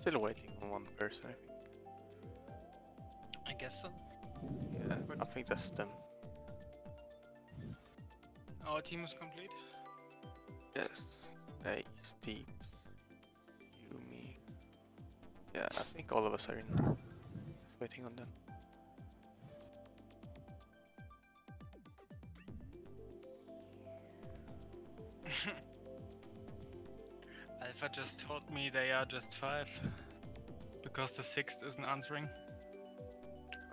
Still waiting on one person, I think. I guess so. Yeah, I think that's them. Our team is complete. Yes. Hey, Steve. You, me. Yeah, I think all of us are in. Just waiting on them. Alpha just told me they are just five. Because the sixth isn't answering.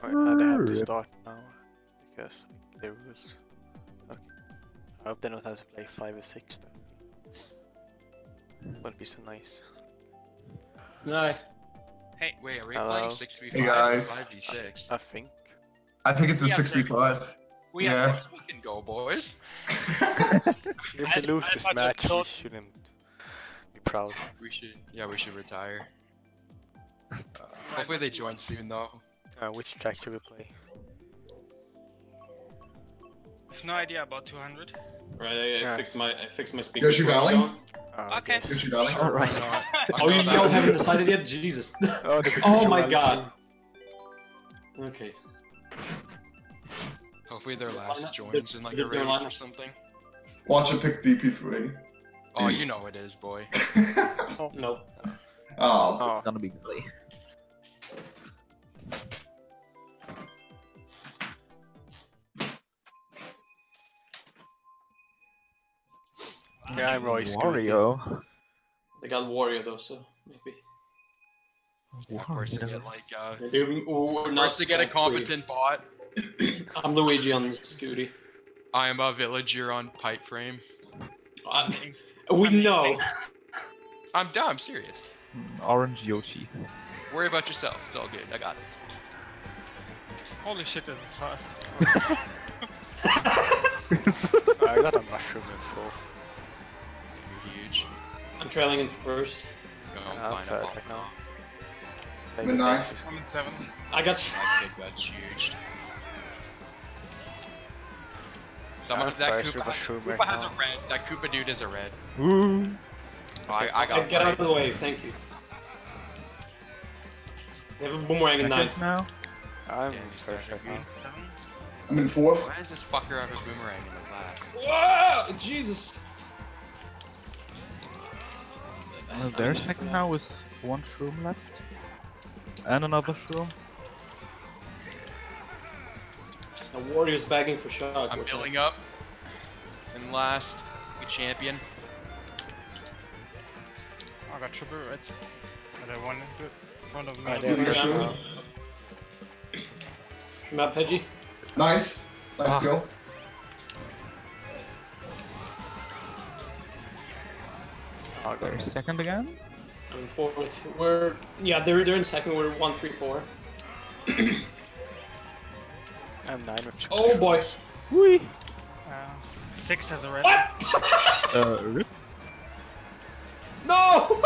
Alright, now they have to start now. Because the rules. Okay. I hope they don't have to play 5 or 6 though. Wouldn't be so nice. No. Hey, wait, are we Hello. playing 6v5 Hey, guys. or 5v6? I think. I think it's a six v five. We Yeah. are six. We can go, boys. If we lose this match, we told- shouldn't be proud. We should, yeah, we should retire. Uh, hopefully they join soon though. Uh, which track should we play? I've no idea about 200. Right, I, I Yes. fixed my I fixed my speaker. Yoshi Valley? Uh, Okay. yes. Yoshi Valley. Alright. Oh, you, you all haven't decided yet? Jesus. Oh, Oh my god. Valley Okay. Hopefully their last line- joins in like a they're- they're race or something. Watch it pick DP3. Oh, you know it is, boy. Nope. oh, Oh, It's gonna be Gully. yeah, I'm Royce. Wario. They got Wario though, so maybe. Of course they get like, uh, Maybe we're of course they get a competent bot. I'm Luigi on Scooty. I am a villager on pipe frame. We know. I'm dumb, I'm serious. Orange Yoshi. Worry about yourself. It's all good. I got this. Holy shit, this is fast. I got a mushroom in full. Huge. I'm trailing in first. Go I'm ah, find third a right now. ball. Like, Good the night. base is- I'm in seven. I got. I think that's huge. Someone I'm that Koopa, has, Koopa right has now. a red. That Koopa dude is a red. Woo! Oh, I, I I got get out of the way. Thank you. They have a boomerang in nine. Second now. I'm Yeah, first right now. I'm in fourth. Why does this fucker have a boomerang in the last? Whoa! Jesus. Uh, their second now with one shroom left. And another shroom. The Warrior's begging for shot. I'm What's building up. And last, the champion. I got triple reds. But I one in front of me. Alright, Yeah, they're first yeah. now. that? Map Hedgie. Nice. Nice Ah. go. Oh, They're second again. I'm fourth. We're yeah, they're they're in second. We're one, three, four. I'm nine with triple Oh boy. shrooms. Whee! Uh, six has a red. What? Uh, rip. no!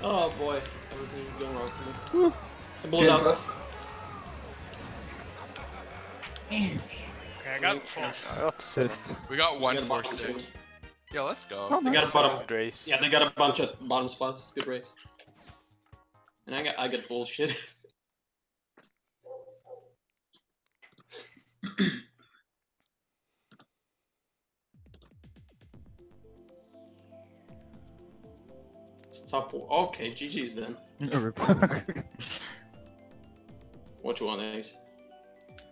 oh boy, everything's going wrong for me. Woo. I blows Yeah, out. Okay, I got fourth. I got seven. We got one I got four six. two. Yeah, let's go. Oh, They got a nice. bottom. Good race. Yeah, they got a bunch of bottom spots. Good race. And I got I get bullshit. It's top four. Okay, GG's then. What you want, Ace?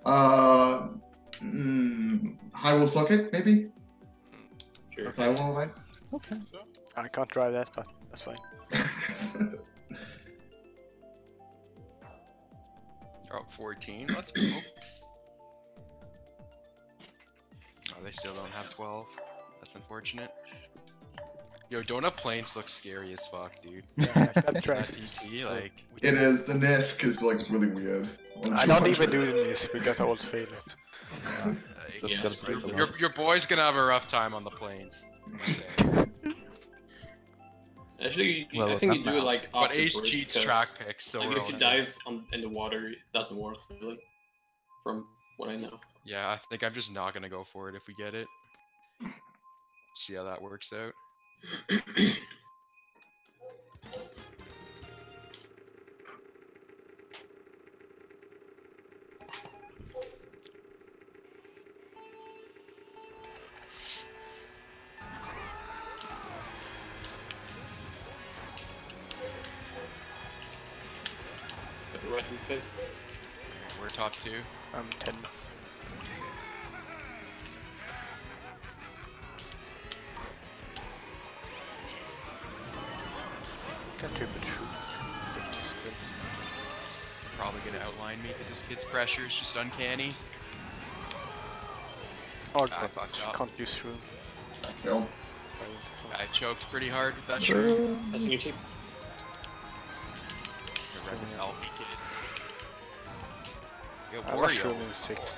Uh, mm, Hyrule Circuit, maybe? Sure. If I want okay. I can't drive that, but that's fine. to 14. Let's go. Oh, they still don't have 12. That's unfortunate. Yo, Donut Plains look scary as fuck, dude. Yeah, like that That track. TT, like, it is. The Nisk is like really weird. I don't even do the this because I always fail it. like, uh, Just Yeah, gotta your, your boy's gonna have a rough time on the plains. I'm just saying. Actually, Well, I think you do now. like but off the Ace bridge, cheats 'cause, track picks, so like we're if you dive on, in the water, it doesn't work really. From what I know. Yeah, I think I'm just not gonna go for it if we get it. See how that works out. Right in fifth. We're top two. I'm 10. Pressure is just uncanny. Oh ah, I fucked up. can't use shroom. Kill. I choked pretty hard with that shroom. That's a new cheap. I read this Yeah. Alfie kid. Yo, I'm a Wario. shroom in 6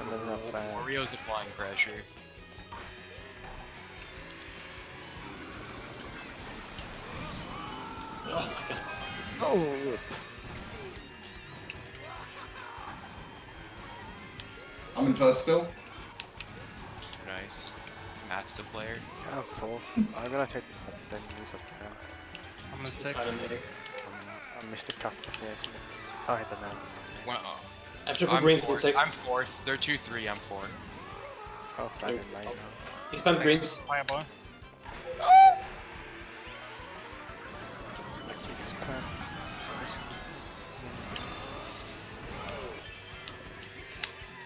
And then not bad. Wario's applying pressure. Oh my god. Oh! I'm in first still. Nice. Matt's the player. I'm 4. I'm gonna take the cut, then use up the gun. I'm a six. I don't know. I missed the cut, but yeah, I hit the man. Wow. I have triple I'm greens in fourth. six. I'm fourth. They're two three. I'm four. Oh, I didn't right now. He spent greens. Fireball.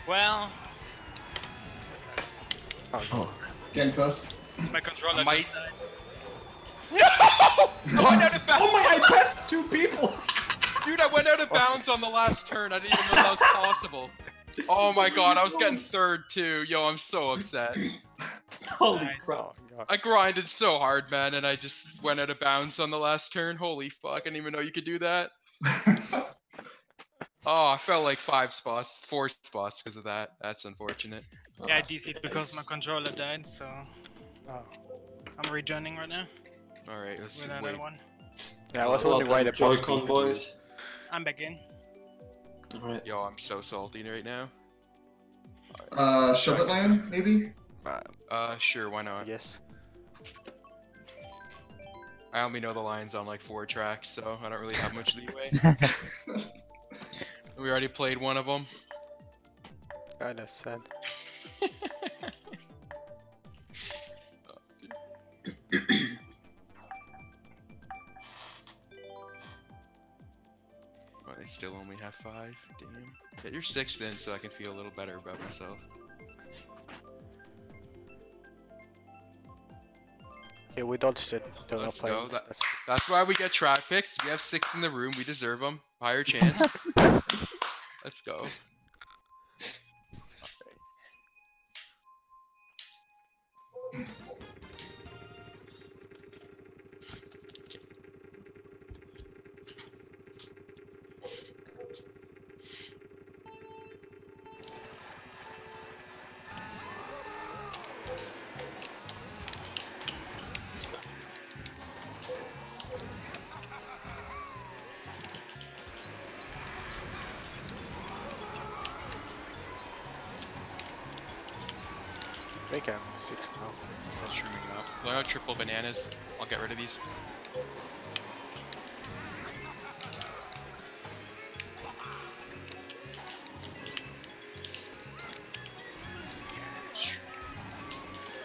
Well, Oh, Oh. Getting first. my controller might- just died. No! I went out of bounds. Oh my! I passed two people. Dude, I went out of bounds on the last turn. I didn't even know that was possible. Oh my god, I was getting third too. Yo, I'm so upset. Holy crap! I grinded so hard, man, and I just went out of bounds on the last turn. Holy fuck, I didn't even know you could do that. Oh, I fell like five spots, four spots because of that. That's unfortunate. Yeah, I DC'd because my controller died, so Oh. I'm rejoining right now Alright, let's with wait. another one. Yeah, I was Well only done, right about Joy-Con boys. I'm back in. Alright. Yo, I'm so salty right now. Uh, Sherbet Land, maybe? Uh, Uh, sure, why not? yes. I only know the lines on like four tracks, so I don't really have much leeway. we already played one of them. Kind of sad. Oh, they still only have five. Damn. Get your sixth in so I can feel a little better about myself. Okay, we dodged it. Not Let's go, that- That's That's why we get track picks. We have six in the room. We deserve them. Higher chance. Let's go. Make him six now. Start shrooming up. I got triple bananas. I'll get rid of these.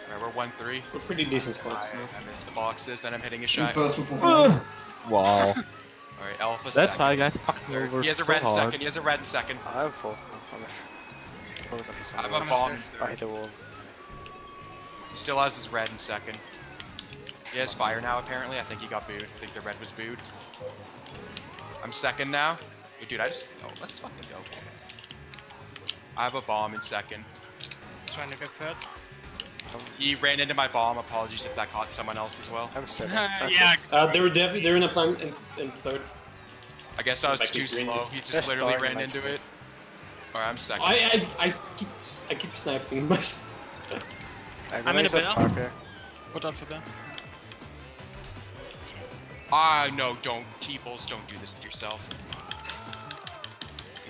Alright, we're 1 3. We're pretty decent I, spots. I missed the boxes and I'm hitting a shot. first before ah. wow. Alright, Alpha That's second. how I got fucked over He has a so red in hard. second. He has a red second. I'm full. How much? Probably gonna I have a bomb. I hit the wall. He still has his red in second. He has fire now, apparently. I think he got booed. I think the red was booed. I'm second now. Hey, dude, I just. Oh, let's fucking go, boys. I have a bomb in second. Trying to get third. He ran into my bomb. Apologies if that caught someone else as well. I'm seven. yeah, Uh, they were dev- they're in a plan in, in third. I guess I was too slow. He just They're literally ran like into fifth. it. Alright, I'm second. I, I I keep I keep sniping, but I'm I'm in gonna a use a bell. spark here. Put on for that. Ah, no, don't. T-Bulls, don't do this to yourself.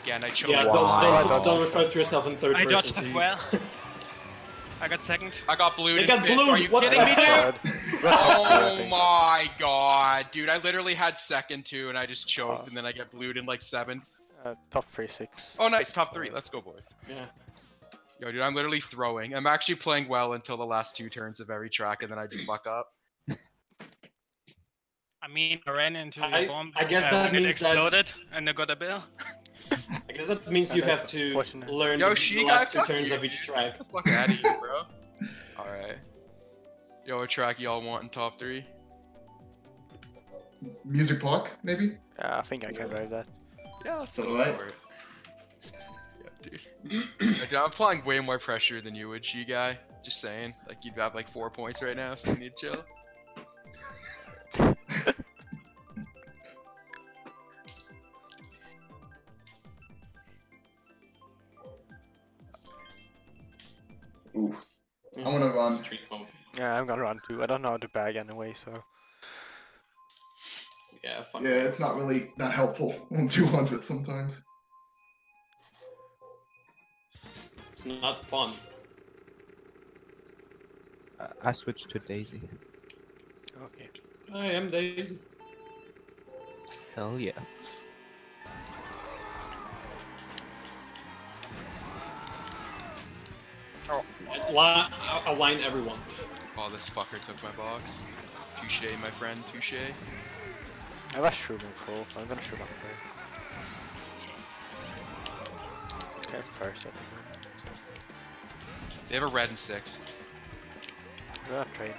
Again, I chose. yeah, Wow. don't I don't, don't refer to yourself in third I person. dodged as well. I got second. I got blued They in got fifth. Are you what kidding me, dude? Third. We're top three, I Oh my god, dude! I literally had second too, and I just choked, Oh. and then I get blued in like seventh. Uh, top three, six. Oh, nice, top three. Let's go, boys. Yeah. Yo, dude, I'm literally throwing. I'm actually playing well until the last two turns of every track, and then I just fuck up. I mean, I ran into the I- bomb. I guess uh, that when it means that- exploded, and I got a bill. I guess that means Yeah, you have to learn Yo, the, she the got last two turns you. of each track. Get the fuck out of here, bro. All right. Yo, what track y'all want in top three? Music Park, maybe? Yeah, I think I can drive that. Yeah, let's So go do dude. Dude, I'm applying way more pressure than you would, she guy. Just saying. Like you'd have like four points right now, so you need to chill. Ooh. I'm gonna run. Yeah, I'm gonna run too. I don't know how to bag anyway, so. Yeah, fuck. Yeah, it's not really that helpful on 200 sometimes. It's not fun. Uh, I switched to Daisy. Okay. I am Daisy. Hell yeah. Li- align everyone. Oh, this fucker took my box. Touche, my friend. Touche. I was shrooming full. I'm gonna shroom up there. Okay, first, I think. They have a red and six. Do not trade.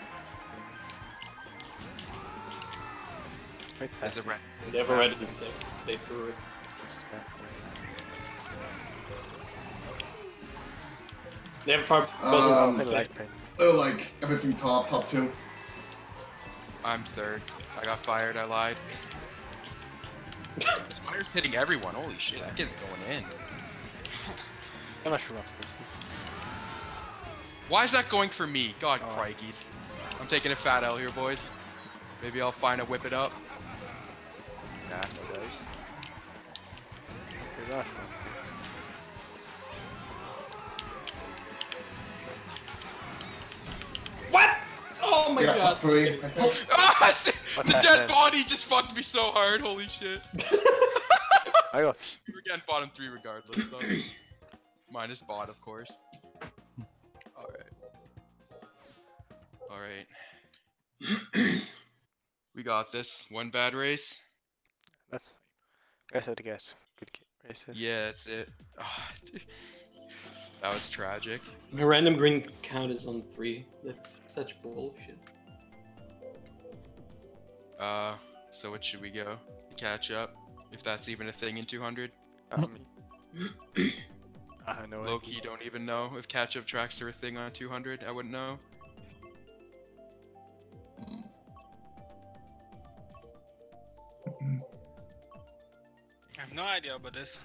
Wait, There's a red. They have already been six. They threw it. They have far Um, I like. Oh, like everything top, top two. I'm third. I got fired. I lied. this fire's hitting everyone. Holy shit, that kid's going in. I'm not sure shroom up first. Why is that going for me? God Oh. crikeys. I'm taking a fat L here, boys. Maybe I'll find a whip it up. Nah, no dice. You're gonna shroom up. What? Oh my We got god. top three, I. Ah, the dead body just fucked me so hard. Holy shit. I got. We're getting bottom three regardless, though. Minus bot, of course. Alright. we got this. One bad race. That's fine. You guys have to get good ki- races. Yeah, that's it. Dude. That was tragic. My random green count is on three. That's such bullshit. Uh, so what should we go? Catch up? If that's even a thing in 200? Um, I have no Low idea. key don't even know if catch up tracks are a thing on 200. I wouldn't know. No idea about this.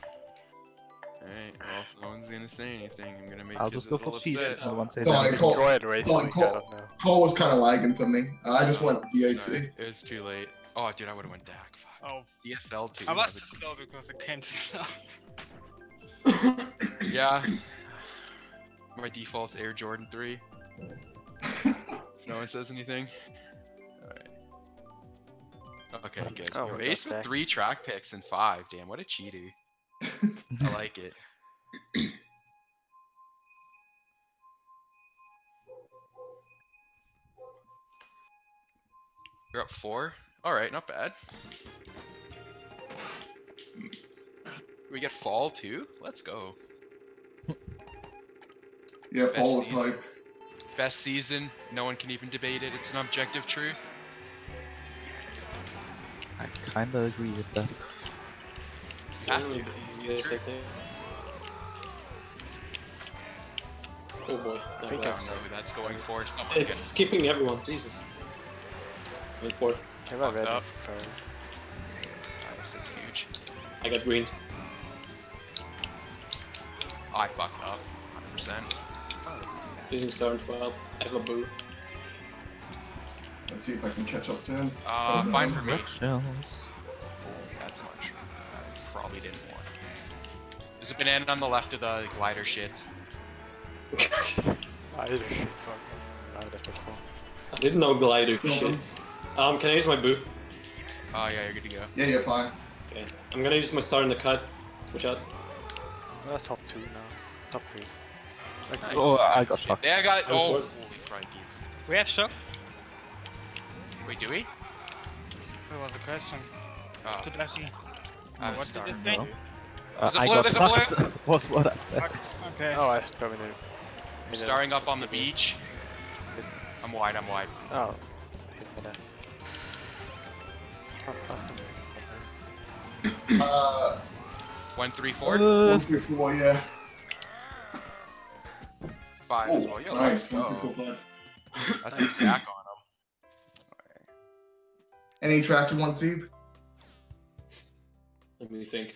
Alright, well, if no one's gonna say anything, I'm gonna make I'll just go little for cheese. upset. No one says Sorry, anything. Cole. Enjoy the race Come on, week, I Cole. don't was kind of lagging for me. Uh, I just went Sorry, DAC. it was too late. Oh, dude, I would've went DAC. Fuck. Oh, DSL too. I was that too slow because it came too slow. Yeah. My default's Air Jordan 3. No one says anything. Alright. Okay, good. Oh, Yo, we Ace with back. three track picks and five. Damn, what a cheater. I like it. You're up four? Alright, not bad. We get fall too? Let's go. yeah, fall is Best hype. Best season, no one can even debate it, it's an objective truth. I kinda agree with that. Certainly the easiest, Oh boy. I think I don't know who that's going for, someone's It's skipping everyone, Jesus. I'm fourth. I got Fucked red up. nice, that's huge. I got green. I fucked up, 100%. Oh, this Using 7 12. I have a boo. Let's see if I can catch up to him. Uh, Oh, fine no. for me. Shells. That's much. I probably didn't want. There's a banana on the left of the glider shits. I did shit fuck. I did before. I didn't know glider Go shit. Um, can I use my boot? Oh yeah, you're good to go. Yeah, you're fine. Okay. I'm gonna use my star in the cut. Watch out. We're top two now. Top three. Like, Nice. Oh, I got Shit. fucked. Yeah, I got. Oh, Oh, holy crikeys. We have shock? Wait, do we? That was the question. Oh, To Dashi. I was What did starting. you say? No. Uh, There's a I blue, got there's a blue. fucked. was what I said. Fuck. Okay. Oh, I probably knew. I'm starting up on the beach. I'm wide. I'm wide. Oh. hit me there. Oh, fuck. Uh, One, three, four, Uh, one, three, four, yeah. five Oh, as well. Yo, nice. let's go. three, four, five. That's a sack on him. Any track you want, Zeeb? Let me think.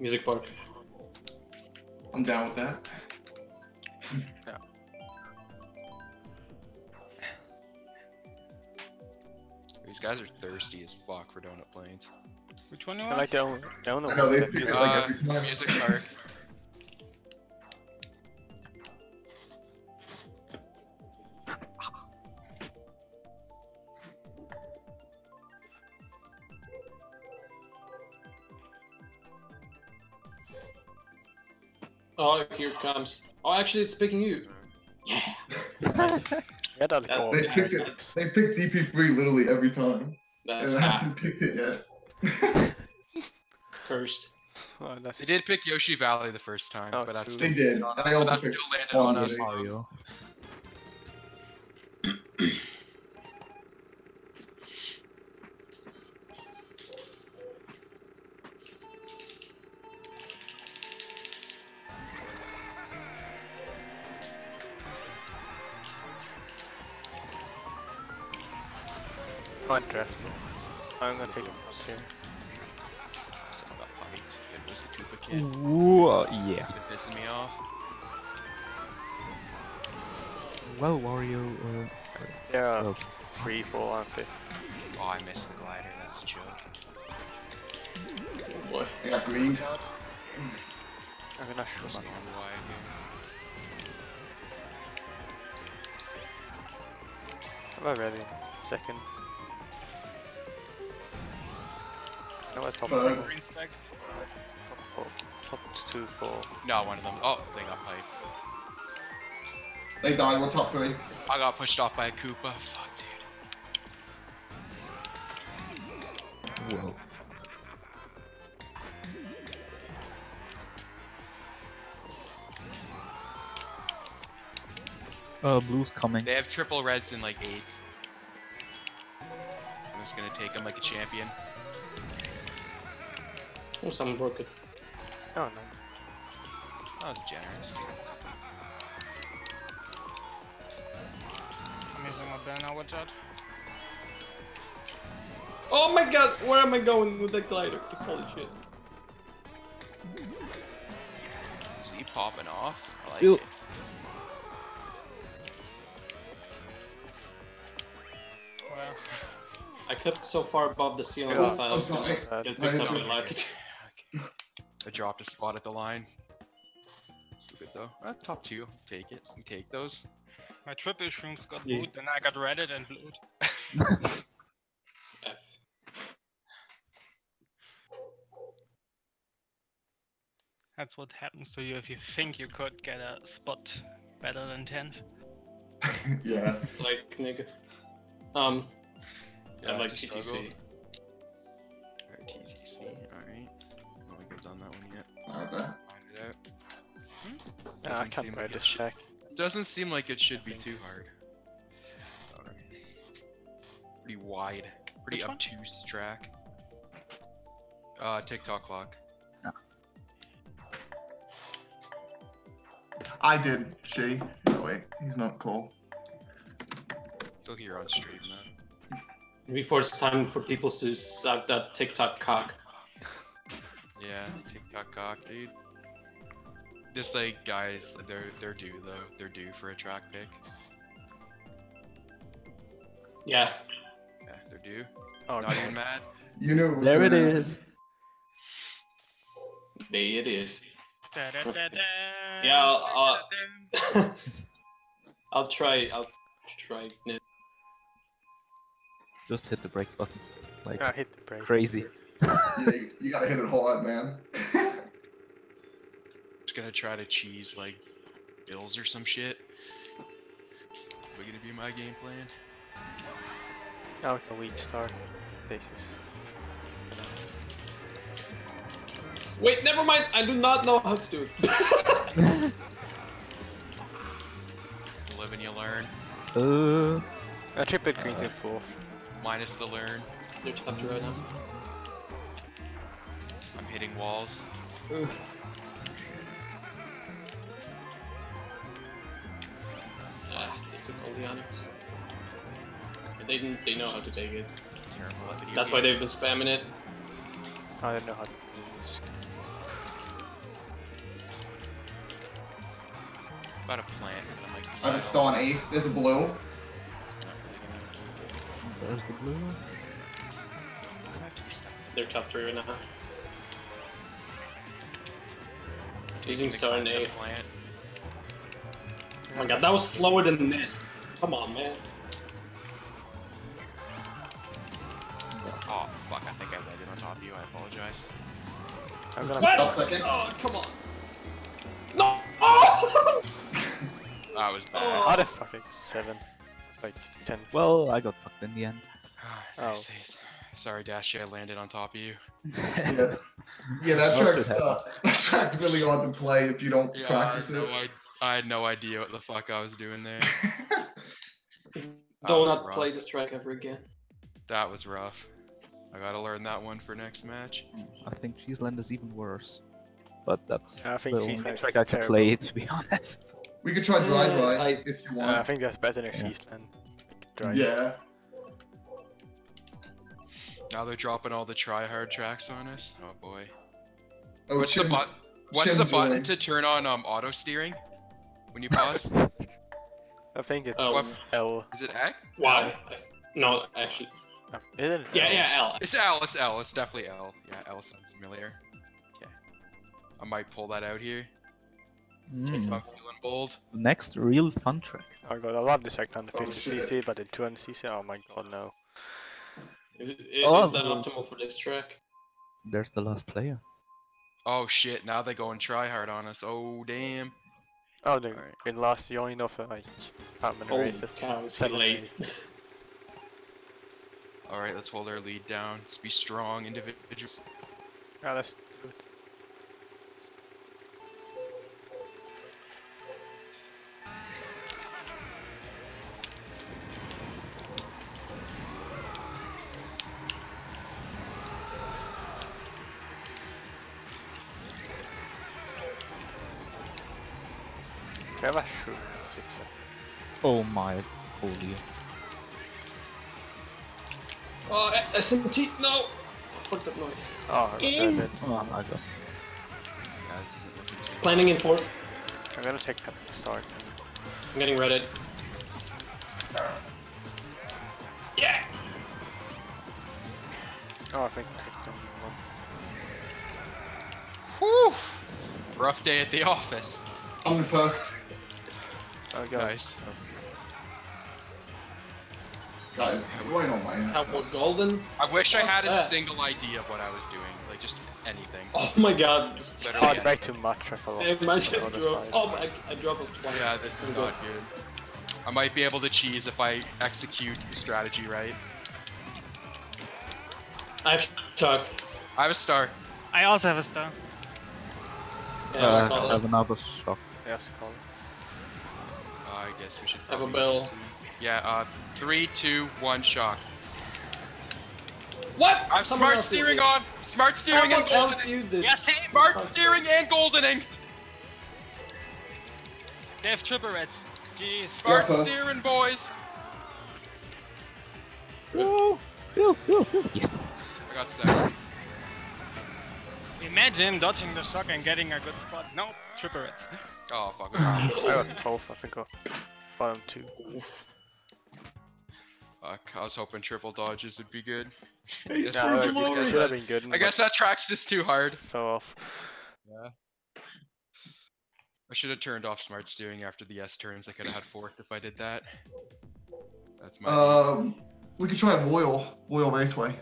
Music park. I'm down with that. These guys are thirsty as fuck for Donut Plains. Which one you I want? like the only, the only I know, one they that pick it like Uh, every time. Music park. Oh, here it comes. Oh, actually, it's picking you. Yeah. Yeah, that's cool. They pick it. They pick DP3 literally every time. That's and I haven't picked it yet. cursed. Oh, that's They did pick Yoshi Valley the first time, Oh, but that's cool. they did. I also that picked still landed on us. Mario. I'm gonna take him up here. Someone got piped. It was the Koopa kid. Ooh, uh, yeah. It's been pissing me off. Well, Wario. Uh, There are oh, three, four, and fifth. Oh, I missed the glider. That's a joke. Oh boy. I got green. I'm gonna shoot There's my no wide here. Am I ready? Second. No, it's top Third. four. Green stack. Top four. Top two, four. No, one of them. Oh, they got piped. They died. We're top three. I got pushed off by a Koopa. Fuck, dude. whoa. Uh, blue's coming. They have triple reds in like eight. I'm just gonna take them like a champion. Oh, someone broke it. Oh no. That was generous. I'm using my banner, watch out. Oh my god, where am I going with that glider? Holy shit. Is he popping off? I like Ew. it. Well, I clipped so far above the ceiling Yeah. that I I'm was sorry. Uh, get picked up head's and like it. I dropped a spot at the line. Still good though. Uh, top two, take it. We take those. my triple shrooms got Yeah. booed, then I got redded and blued. F. That's what happens to you if you think you could get a spot better than 10th. yeah. Like, nigga. Um, I Yeah, like just Yeah, I Doesn't can't seem like it this should- Doesn't seem like it should be too hard. Alright. Pretty wide, pretty Which one? obtuse track. Uh, TikTok clock. I did. She. No, wait. He's not cool. Still here on stream, man. Before it's time for people to suck that TikTok cock. Yeah, TikTok cock, dude. Just like guys, they're they're due though. They're due for a track pick. Yeah. Yeah, they're due. Oh, Not even mad. You know. it There it gonna happen. is. There it is. Da-da-da-da, Yeah, I'll- I'll-. I'll try. I'll try. Just hit the brake button. Like I hit the brake. crazy. Yeah, you, you gotta hit it hard, man. Just gonna try to cheese like bills or some shit. We're gonna be my game plan. Now with a weak start. This is. Wait, never mind. I do not know how to do it. You live and you learn. Uh, I triple green to fourth. Minus the learn. They're top right now. I'm hitting walls. They all the honors. But they didn't. They know how to take it. Terrible at video That's why they've been spamming it. I don't know how to use. About a plant. That might be I something just still on else. eighth. There's a blue. Not really gonna- there's the blue. Please stop. They're top three right now. Taking Using the star and concept eighth. plant. Oh my god, that was slower than this. Come on, man. Oh fuck! I think I landed on top of you. I apologize. I'm gonna. What? Top second. Oh, come on. No! Oh! That was bad. Oh. How the fuck seven? Like ten. Well, I got fucked in the end. Oh. Sorry, Dashy. I landed on top of you. Yeah. Yeah, that track's uh, that track's really hard to play if you don't Yeah, I practice had, it. No I, I had no idea what the fuck I was doing there. Do was not rough. play this track ever again. That was rough. I gotta learn that one for next match. I think Cheeseland is even worse. But that's I think the only Cheeseland track I can terrible. play, to be honest. we could try dry dry I- if you Uh, want. I think that's better than Yeah. Friesland. Dry. yeah. Now they're dropping all the try hard tracks on us. Oh boy. Oh, What's Chim- the but? What's Chim the button to turn on um auto steering? When you pause? I think it's Oh. L. Is it X? Why? No, actually. Is it? Yeah, L? yeah, L. It's L. It's L. It's definitely L. Yeah, L sounds familiar. Okay. I might pull that out here. Mm. If I'm feeling bold. Next real fun track. Oh god, I love this track on the Oh, 50cc, but the 200cc, oh my god, no. Is, it, is Oh. that optimal for this track? There's the last player. Oh shit! Now they go and try hard on us. Oh damn. Oh, no, Alright. been last you only know for like how many Holy races? cow, it's Seven late. All right, let's hold our lead down. Let's be strong individuals. Yeah, let's my holy. Oh, A- SMT, no! Fucked up noise. Oh, In. dead, dead. Oh my god. Yeah, this isn't looking safe. Planning in fourth. I'm gonna take that start. I'm getting redded. Yeah! Oh, I think I picked them one. Whew. Rough day at the office. I'm in first. Oh god. Nice. Guys, right on my ass. Alpha Golden. I wish I had a single idea of what I was doing. Like just anything. Oh my god. Literally Oh, anything. back too much, I fell off. Damn, I just other drove. side. Oh, my, I dropped it twice. Yeah, this is I'm not good. I might be able to cheese if I execute the strategy right. I have Chuck. I have a star. I also have a star. Yeah, Uh, I have another shock. Yes, call it. Uh, I guess we should. Have a probably bell. Just- Yeah. Uh, three, two, one, shock. What? I have Someone smart steering on. Smart steering Someone and else goldening. used it. Yeah, same! Smart Okay. steering and goldening. They have triple reds. Jeez. Smart first. steering, boys. Woo! Woo, woo, woo. Yes! I got second. Imagine dodging the shock and getting a good spot. No, triple reds. Oh fuck. I got 12, I think, or bottom two. Fuck, I was hoping triple dodges would be good. Ace Yeah, for No, I glory. it should have been good. I guess that track's just too hard. Fell off. Yeah. I should have turned off smart steering after the S turns. I could have had fourth if I did that. That's my Um, we could try Royal, Royal Raceway.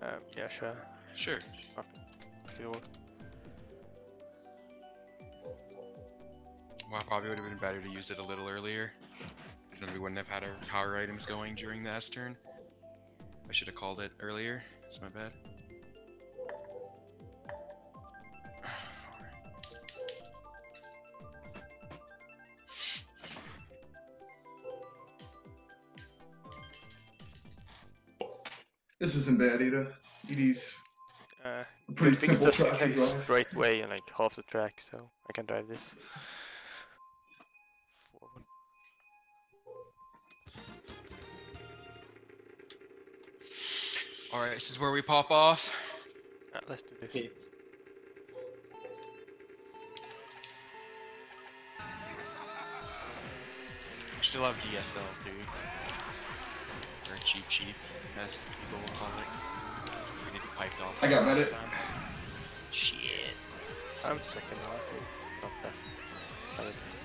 Um, yeah, sure. sure. Could work. Well, probably would have been better to use it a little earlier. Then we wouldn't have had our power items going during the S turn. I should have called it earlier. It's my bad. This isn't bad either. ED's Uh, a pretty I think simple it's track to drive. straight way and like half the track, so I can drive this. Alright, this is where we pop off. Ah, let's do this. Okay. We still have DSL too. Or Cheep Cheep, as people will call it. We need piped off. I got last Reddit. time. Shit. I'm second now, I. Not bad. That is-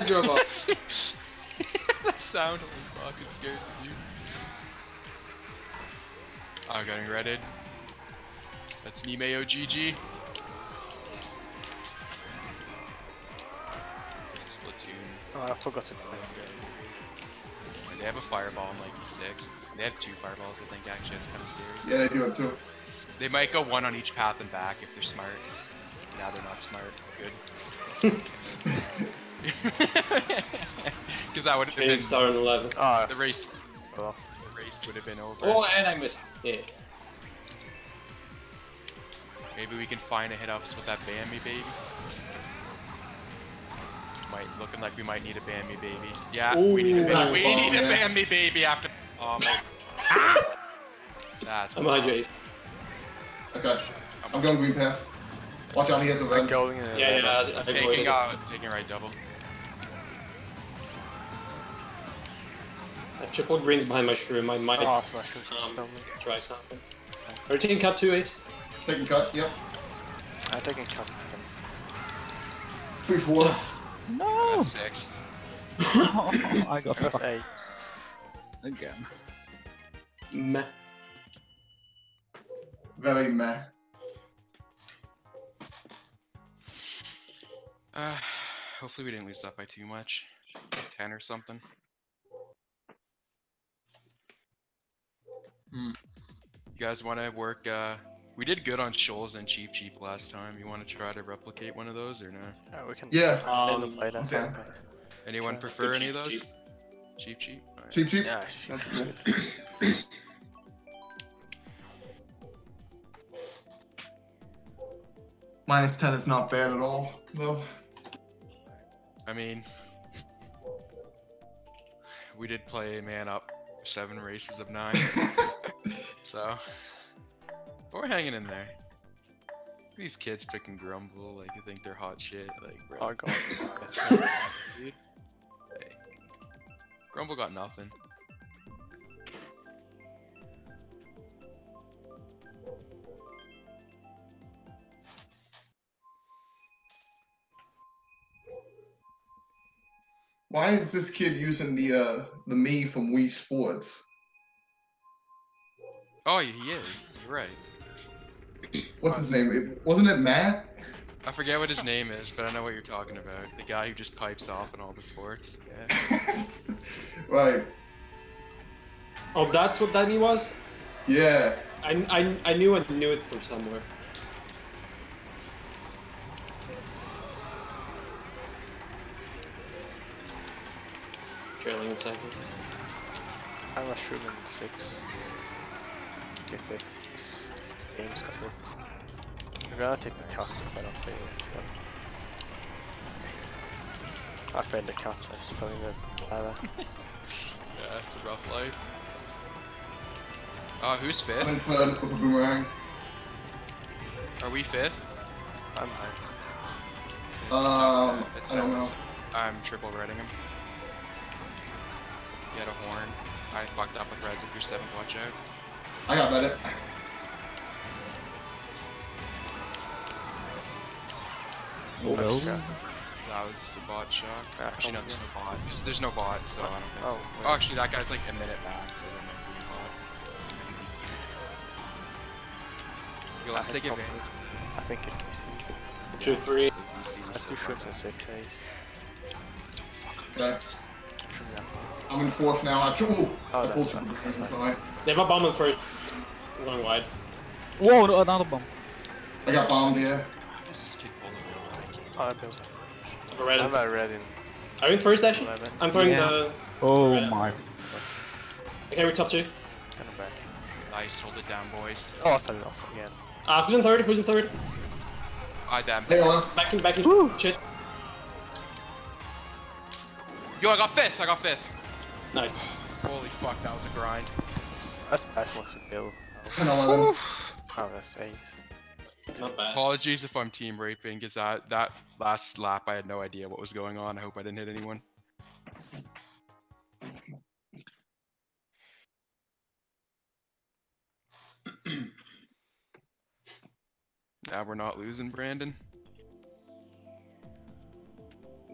drove off. that sound was fucking scared me. I'm getting redded. That's Nimeo GG. Splatoon. Oh, I forgot to play. They have a fireball in like sixth. They have two fireballs, I think. Actually, it's kind of scary. Yeah, they do it too. They might go one on each path and back if they're smart. Now they're not smart. Good. Because that would have been Phoenix Star on 11. Ah, the race. fell. The race would have been over. Oh, and I missed. Yeah. Maybe we can find a hit ups with that Bambi baby. Might looking like we might need a Bambi baby. Yeah, we need a Ooh, Bambi. We that need a. Bambi baby after. Oh my. That's. I'm behind you, Ace. Okay. I'm going green path. Watch out, he has a I'm vent. going in Yeah, yeah, I, I Taking avoided. uh, taking right double. Triple greens behind my shroom. I might Oh, so I Um, try something. Are you taking cut two, Ace? Taking cut, yep. I'm taking cut. 3 4. No! That's six. I got Plus fucked eight. again. Meh. Very meh. Uh, hopefully we didn't lose that by too much. Ten or something. Hmm. You guys want to work? Uh, we did good on shoals and Cheep Cheep last time. You want to try to replicate one of those or no? Yeah, we can. Yeah. end the Um, play Anyone prefer Good any of those? Cheap cheap. Alright. Cheap, cheap. Yeah, shit. That's good. Minus 10 is not bad at all, though. I mean, we did play man up seven races of nine, so but we're hanging in there. These kids picking Grumble like you think they're hot shit, like bro. Oh god. Hey. Grumble got nothing. Why is this kid using the uh the me from Wii Sports? Oh, he is. You're right. What's his name? It, wasn't it Matt? I forget what his name is, but I know what you're talking about. The guy who just pipes off in all the sports. Yeah. right. Oh, that's what that was? Yeah. I, I, I knew I knew it from somewhere. Trailing in second. I'm a shroom in six. This game's hit. I'm gonna take the cut if I don't fail it, so. I failed the cut, I just fell the lava. yeah, it's a rough life. Oh, who's fifth? I'm third a boomerang. Are we fifth? I'm high. Um, It's I don't know. I'm triple redding him. He had a horn. I fucked up with reds if you're seven, watch out. I got that. Oh, well. Yeah. That was a bot shock. Yeah, Actually, no, there's no bot. There's, there's no bot, so I don't think Oh, so. wait. Oh, actually, that guy's like a minute back, so there might be a bot. Maybe DC. Yo, let's I take think advantage. I think it DC. Two, three. DC Let's so do far. shrooms and six ace. Okay. Shroom that. I'm in fourth now. I, ooh, Oh, I that's pulled fine, two that's fine. They have a bomb in first. I'm going wide. Whoa, another bomb. I got bombed here. Where's this kid pulling? Oh, I built. I have a red. I'm at red in Are you in first dash? 11. I'm throwing Yeah. the. Oh Red. my. Okay, we're top two. Kind of back. Nice, hold it down, boys. Oh, I fell off again. Uh, who's in third? Who's in third? I damn. Hang on. Back in, back in. Shit. Yo, I got fifth. I got fifth. Nice. Holy fuck, that was a grind. That's that's what's a bill. Oh, 10 11. oh, that's ace. Not bad. Apologies if I'm team raping, because that that last lap I had no idea what was going on. I hope I didn't hit anyone. now we're not losing, Brandon.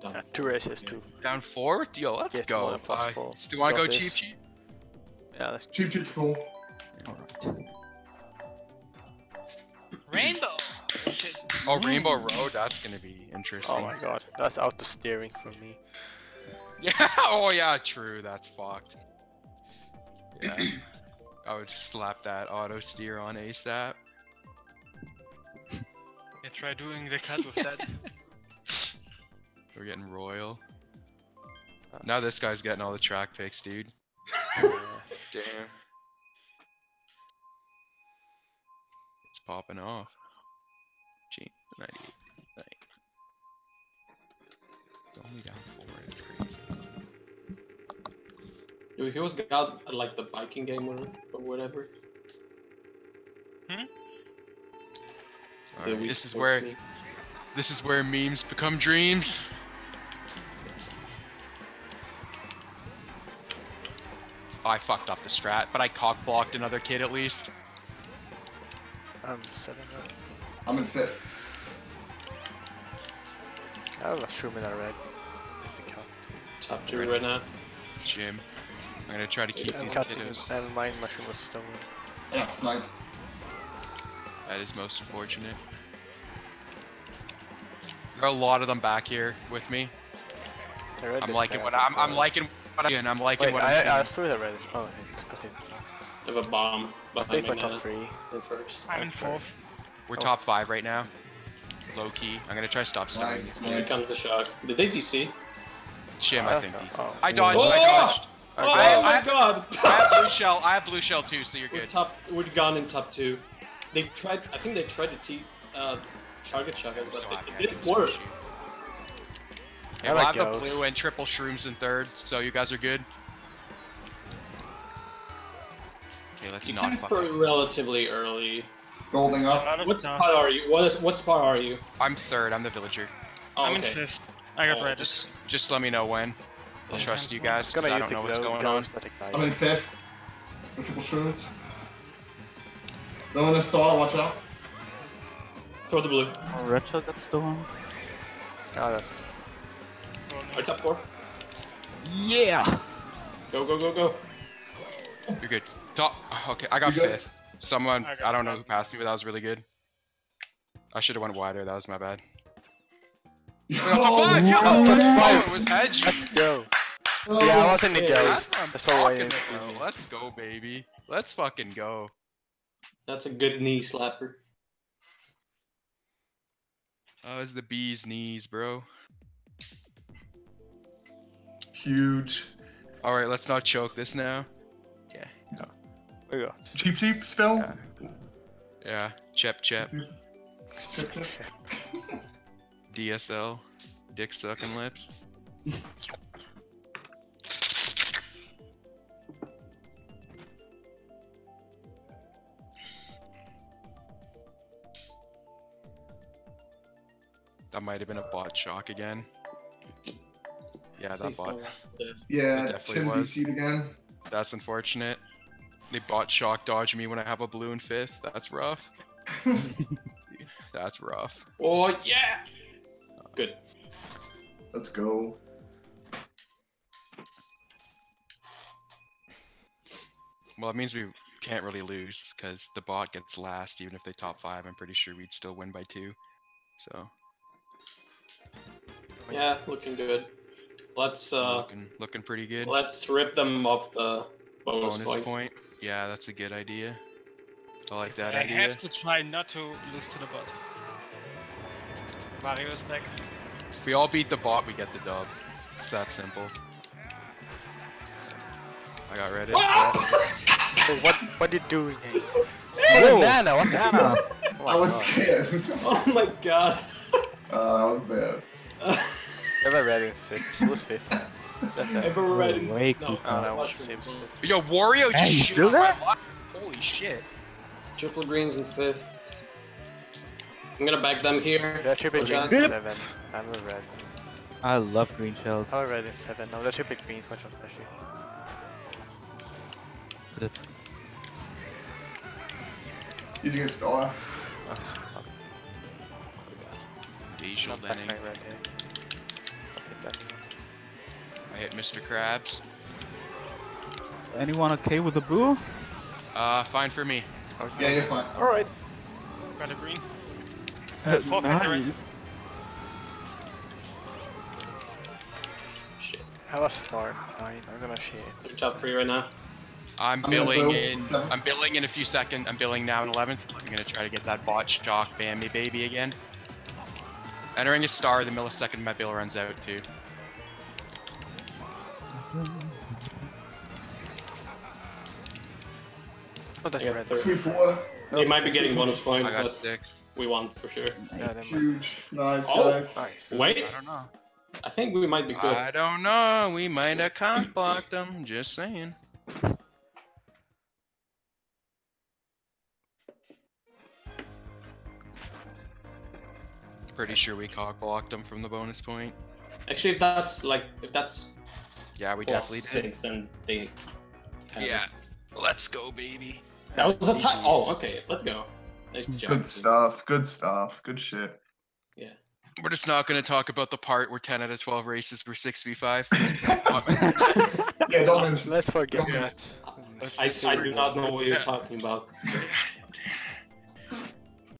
Done. Uh, two races, two. Down four? Deal, let's Yeah, go. one and plus Bye. four. Still wanna go this. Cheep Cheep? Yeah, that's Cheep, Cheep, cool. Alright. Rainbow! Oh, Rainbow Road, that's gonna be interesting. Oh my god, that's out the steering for me. Yeah, oh yeah, true, that's fucked. Yeah. I would just slap that auto steer on ASAP. Yeah, try doing the cut with that. We're getting royal. Now this guy's getting all the track picks, dude. Yeah. Damn. It's popping off. Gee, 98. Right. Only down four, it's crazy. Dude, he was got like the biking game or, or whatever. Hmm? Wii this is where this is where memes become dreams. I fucked up the strat, but I cock blocked another kid at least. I'm seven red. I'm in fifth. I have a shroom in a red. Take the cut. top two right now. Jim. I'm gonna try to keep Yeah, these cut. kiddos. Never mind, my shroom was stolen. I got sniped. That is most unfortunate. There are a lot of them back here with me. I'm liking what I I'm, I'm liking what I'm, I'm liking Wait, what I'm I, I threw the red. Oh, it's got it. They have a bomb I behind think my me top now. three. In first. I'm in fourth. We're Oh. top five right now. Low key. I'm gonna try stop starting Nice, these Here nice. comes the shock. Did they DC? Jim, I I think don't these. know. I dodged. I Oh! dodged. Oh, Okay. my I- god! I have blue shell. I have blue shell too, so you're we're good. top. We're gone in top two. They tried. I think they tried to t uh, target shock us, but So it, it didn't didn't work. You. I Yeah, we'll like have the those. blue and triple shrooms in third, so you guys are good. Okay, let's You not can fuck throw up. relatively early. Golding up. Out of What stuff. spot are you? What is what spot are you? I'm third. I'm the villager. Oh, I'm okay. in fifth. I got Oh, red. Just, just let me know when. I'll Yeah. trust you guys. It's 'cause gonna I use don't the know what's glow going on. ghost that ignite. I'm in fifth. With triple shrooms. No in the star, watch out. Throw the blue. Oh, red shell got stolen. Oh, that's Our top four. Yeah! Go go go go. You're good. Top. Okay, I got fifth. Someone. I I don't know who passed me, but that was really good. I should have went wider. That was my bad. Yo, top five. Yo, Oh, top five. it was edgy. Let's go. Oh, Yeah, I was in the okay. ghost. That's what I'm That's probably why you didn't see about. me. Let's go, baby. Let's fucking go. That's a good knee slapper. Oh, it's the bee's knees, bro. Huge. All right, let's not choke this now. Yeah. We got. Cheep, Cheep still. Yeah. Yeah, chep chep. Chip, chip. DSL, dick sucking lips. That might have been a bot shock again. Yeah, that Please bot. Yeah, definitely Chin was. BC'd again. That's unfortunate. They bot shock dodge me when I have a blue in fifth. That's rough. That's rough. Oh yeah. Good. Let's go. Well, it means we can't really lose because the bot gets last. Even if they top five, I'm pretty sure we'd still win by two. So Yeah, looking good. Let's uh, looking, looking pretty good. let's rip them off the bonus, Bonus point. point. Yeah, that's a good idea. I like that idea. I idea. have to try not to lose to the bot. Mario is back. If we all beat the bot, we get the dub. It's that simple. I got ready. Hey, what what you doing? Ace? Oh, Nana, what the hell? Oh my I was God. scared. Oh my god. uh, that was bad. Never read in six. Who's fifth? What the hell? Ever ready? way No, cool. Oh, no, fifth. Yo, Wario just Hey, you shit do my that? Holy shit. Triple greens in fifth. I'm gonna back them here. They're triple Watch greens seven. I'm a red. I love green shells. I'm a red in seven. No, they're triple greens. Watch out, flashy. Good. Using a star. Oh, it's not- Deja not back Lenning. my hit Mr. Krabs. Anyone okay with the boo? Uh, fine for me. Okay. Yeah, you're fine. Alright. Got a green. Four fifth nice. Shit. Have a start. Nine. I'm gonna share. You're top three right now. I'm I'm billing in. seven. I'm billing in a few seconds. I'm billing now in 11th. I'm gonna try to get that bot shock bam me baby again. Entering a star, the millisecond my bill runs out too. Oh, that's I got red. third. Sweet boy. They might be getting bonus point, I got but six. we won for sure. Yeah, they might. Huge. Nice, Oh. guys. Nice. Wait, I don't know. I think we might be good. I don't know. We might have cock blocked them. Just saying. Pretty sure we cock blocked them from the bonus point. Actually, if that's like if that's Yeah, we plus definitely did. six, then they. have it. Yeah. Let's go, baby. That was a tie. Oh, okay. Let's go. Nice job. Good stuff. Good stuff. Good shit. Yeah. We're just not going to talk about the part where 10 out of 12 races were 6v5. Yeah, don't. Let's forget that. I, I do not know what you're Yeah. talking about.